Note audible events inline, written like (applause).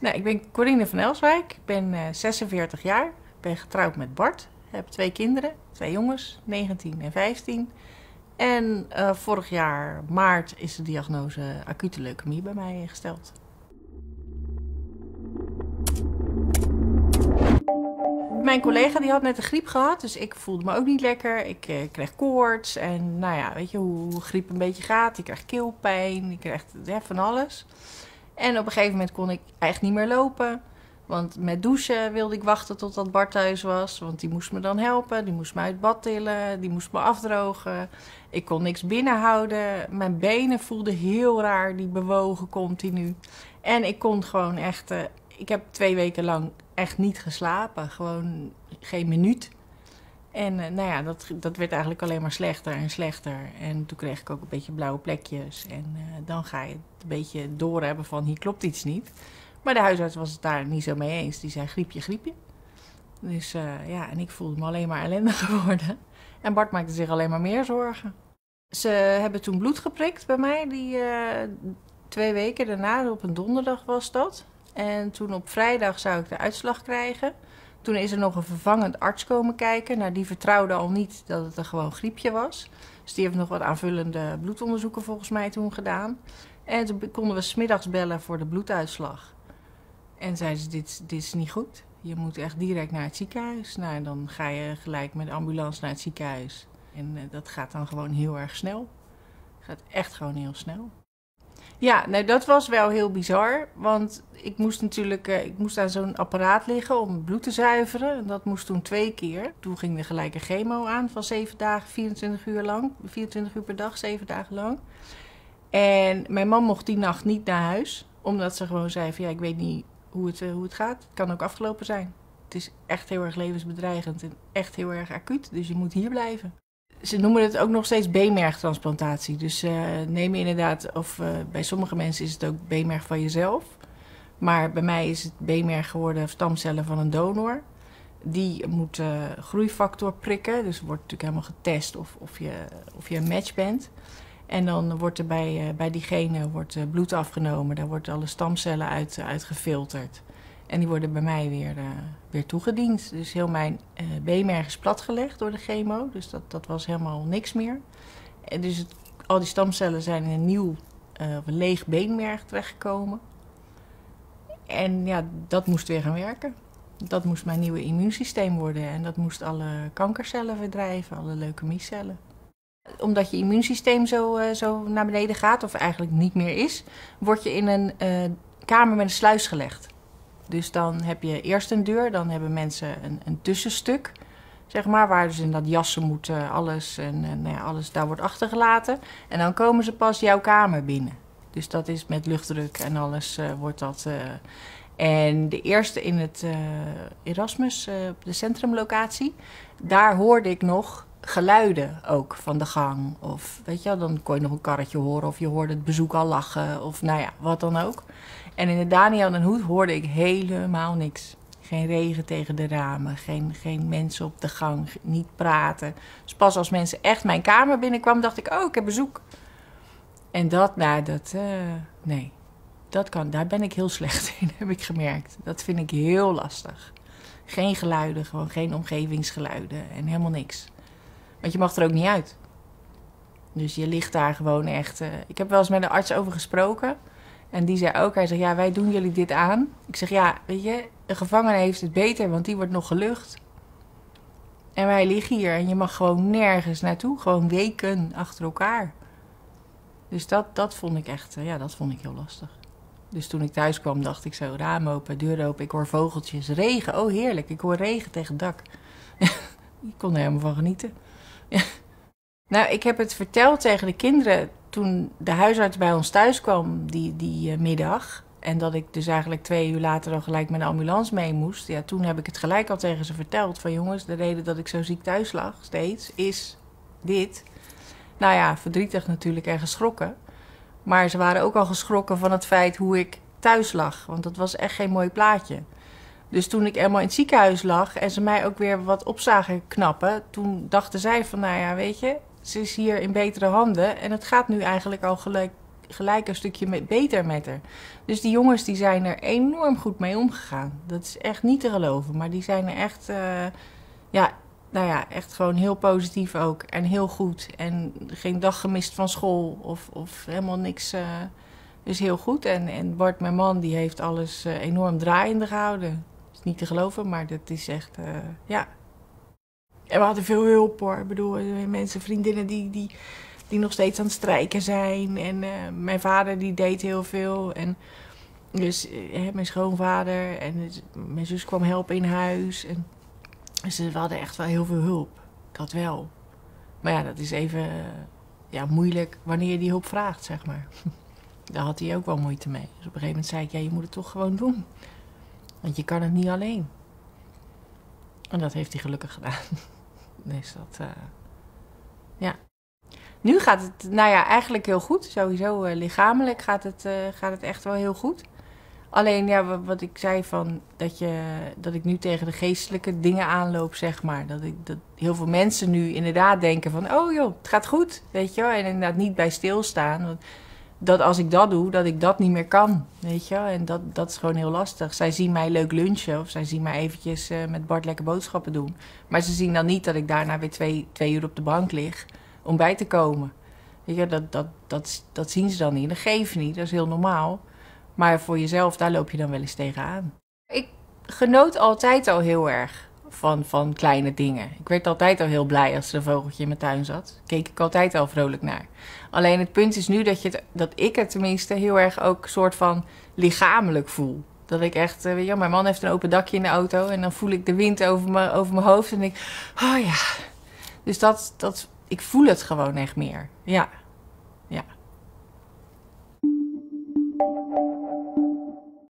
Nou, ik ben Corine van Elswijk. Ik ben uh, 46 jaar. Ik ben getrouwd met Bart. Ik heb twee kinderen, twee jongens, 19 en 15. En uh, vorig jaar maart is de diagnose acute leukemie bij mij gesteld. Mijn collega die had net een griep gehad, dus ik voelde me ook niet lekker. Ik uh, kreeg koorts en nou ja, weet je hoe griep een beetje gaat. Je krijgt keelpijn, krijgt ja, van alles. En op een gegeven moment kon ik echt niet meer lopen. Want met douchen wilde ik wachten totdat Bart thuis was. Want die moest me dan helpen. Die moest me uit bad tillen. Die moest me afdrogen. Ik kon niks binnenhouden. Mijn benen voelden heel raar. Die bewogen continu. En ik kon gewoon echt... Uh, ik heb twee weken lang echt niet geslapen. Gewoon geen minuut. En uh, nou ja, dat, dat werd eigenlijk alleen maar slechter en slechter. En toen kreeg ik ook een beetje blauwe plekjes. En uh, dan ga je het een beetje doorhebben van hier klopt iets niet. Maar de huisarts was het daar niet zo mee eens. Die zei griepje, griepje. Dus uh, ja, en ik voelde me alleen maar ellendig (laughs) geworden. En Bart maakte zich alleen maar meer zorgen. Ze hebben toen bloed geprikt bij mij. Die twee weken daarna, op een donderdag was dat. En toen op vrijdag zou ik de uitslag krijgen. Toen is er nog een vervangend arts komen kijken. Nou, die vertrouwde al niet dat het een gewoon griepje was. Dus die heeft nog wat aanvullende bloedonderzoeken volgens mij toen gedaan. En toen konden we smiddags bellen voor de bloeduitslag. En zeiden ze, dit, dit is niet goed. Je moet echt direct naar het ziekenhuis. Nou, en dan ga je gelijk met de ambulance naar het ziekenhuis. En uh, dat gaat dan gewoon heel erg snel. Het gaat echt gewoon heel snel. Ja, nou, dat was wel heel bizar. Want ik moest natuurlijk uh, ik moest aan zo'n apparaat liggen om bloed te zuiveren. En dat moest toen twee keer. Toen ging er gelijk een chemo aan van zeven dagen, 24 uur lang. 24 uur per dag, zeven dagen lang. En mijn man mocht die nacht niet naar huis. Omdat ze gewoon zei van ja, ik weet niet hoe het, uh, hoe het gaat. Het kan ook afgelopen zijn. Het is echt heel erg levensbedreigend en echt heel erg acuut. Dus je moet hier blijven ze noemen het ook nog steeds B-mergtransplantatie. Dus uh, neem inderdaad, of uh, bij sommige mensen is het ook B-merg van jezelf. Maar bij mij is het B-merg geworden stamcellen van een donor. Die moet uh, groeifactor prikken. Dus wordt natuurlijk helemaal getest of, of, je, of je een match bent. En dan wordt er bij, bij diegene wordt, bloed afgenomen. Daar worden alle stamcellen uit, uitgefilterd. En die worden bij mij weer, uh, weer toegediend. Dus heel mijn uh, beenmerg is platgelegd door de chemo. Dus dat, dat was helemaal niks meer. En dus al die stamcellen zijn in een nieuw, een leeg beenmerg terechtgekomen. En ja, dat moest weer gaan werken. Dat moest mijn nieuwe immuunsysteem worden. En dat moest alle kankercellen verdrijven, alle leukemiecellen. Omdat je immuunsysteem zo, zo naar beneden gaat, of eigenlijk niet meer is, word je in een kamer met een sluis gelegd. Dus dan heb je eerst een deur, dan hebben mensen een, een tussenstuk, zeg maar, waar dus in dat jassen moeten, alles en, en nou ja, alles daar wordt achtergelaten. En dan komen ze pas jouw kamer binnen. Dus dat is met luchtdruk en alles uh, wordt dat. Uh, en de eerste in het uh, Erasmus, de centrumlocatie, daar hoorde ik nog geluiden ook van de gang. Of weet je dan kon je nog een karretje horen of je hoorde het bezoek al lachen of nou ja, wat dan ook. En in de Daniel en Hoed hoorde ik helemaal niks. Geen regen tegen de ramen, geen, geen mensen op de gang, niet praten. Dus pas als mensen echt mijn kamer binnenkwamen, dacht ik, oh, ik heb bezoek. En dat, nou, dat, uh, nee, dat kan, daar ben ik heel (laughs) slecht in, heb ik gemerkt. Dat vind ik heel lastig. Geen geluiden, gewoon geen omgevingsgeluiden en helemaal niks. Want je mag er ook niet uit. Dus je ligt daar gewoon echt. Uh, ik heb wel eens met een arts over gesproken. En die zei ook, hij zegt, ja, wij doen jullie dit aan. Ik zeg, ja, weet je, een gevangene heeft het beter, want die wordt nog gelucht. En wij liggen hier en je mag gewoon nergens naartoe, gewoon weken achter elkaar. Dus dat, dat vond ik echt, ja, dat vond ik heel lastig. Dus toen ik thuis kwam, dacht ik zo, raam open, deur open, ik hoor vogeltjes, regen, oh heerlijk, ik hoor regen tegen het dak. (laughs) ik kon er helemaal van genieten. Nou, ik heb het verteld tegen de kinderen toen de huisarts bij ons thuis kwam die, die uh, middag. En dat ik dus eigenlijk twee uur later al gelijk met de ambulance mee moest. Ja, toen heb ik het gelijk al tegen ze verteld. Van jongens, de reden dat ik zo ziek thuis lag steeds is dit. Nou ja, verdrietig natuurlijk en geschrokken. Maar ze waren ook al geschrokken van het feit hoe ik thuis lag. Want dat was echt geen mooi plaatje. Dus toen ik helemaal in het ziekenhuis lag en ze mij ook weer wat op zagen knappen, toen dachten zij van, nou ja, weet je, ze is hier in betere handen en het gaat nu eigenlijk al gelijk gelijk een stukje beter met haar. Dus die jongens die zijn er enorm goed mee omgegaan. Dat is echt niet te geloven. Maar die zijn er echt, uh, ja, nou ja, echt gewoon heel positief ook. En heel goed. En geen dag gemist van school of, of helemaal niks. Uh, dus heel goed. En, en Bart, mijn man, die heeft alles uh, enorm draaiende gehouden. Niet te geloven, maar dat is echt, ja. En we hadden veel hulp hoor. Ik bedoel, mensen, vriendinnen die, die die nog steeds aan het strijken zijn. En uh, mijn vader die deed heel veel. En dus mijn schoonvader en dus, mijn zus kwam helpen in huis. En, dus we hadden echt wel heel veel hulp. Dat wel. Maar ja, dat is even ja, moeilijk wanneer je die hulp vraagt, zeg maar. (laughs) Daar had hij ook wel moeite mee. Dus op een gegeven moment zei ik, ja, je moet het toch gewoon doen. Want je kan het niet alleen. En dat heeft hij gelukkig gedaan. (laughs) Dus dat, ja. Nu gaat het, nou ja, eigenlijk heel goed. Sowieso uh, lichamelijk gaat het, uh, gaat het echt wel heel goed. Alleen, ja, wat ik zei van dat, je, dat ik nu tegen de geestelijke dingen aanloop, zeg maar. Dat, ik, dat heel veel mensen nu inderdaad denken van, oh joh, het gaat goed, weet je wel. En inderdaad niet bij stilstaan. Dat als ik dat doe, dat ik dat niet meer kan, weet je. En dat, dat is gewoon heel lastig. Zij zien mij leuk lunchen of zij zien mij eventjes uh, met Bart lekker boodschappen doen. Maar ze zien dan niet dat ik daarna weer twee, twee uur op de bank lig om bij te komen. Weet je, dat, dat, dat, dat zien ze dan niet. Dat geeft niet, dat is heel normaal. Maar voor jezelf, daar loop je dan wel eens tegenaan. Ik genoot altijd al heel erg van, van kleine dingen. Ik werd altijd al heel blij als er een vogeltje in mijn tuin zat. Keek ik altijd al vrolijk naar. Alleen het punt is nu dat, je dat ik het tenminste heel erg ook soort van lichamelijk voel. Dat ik echt, eh, je, mijn man heeft een open dakje in de auto en dan voel ik de wind over mijn, over mijn hoofd en denk, oh ja. Dus dat, dat ik voel het gewoon echt meer. Ja. Ja.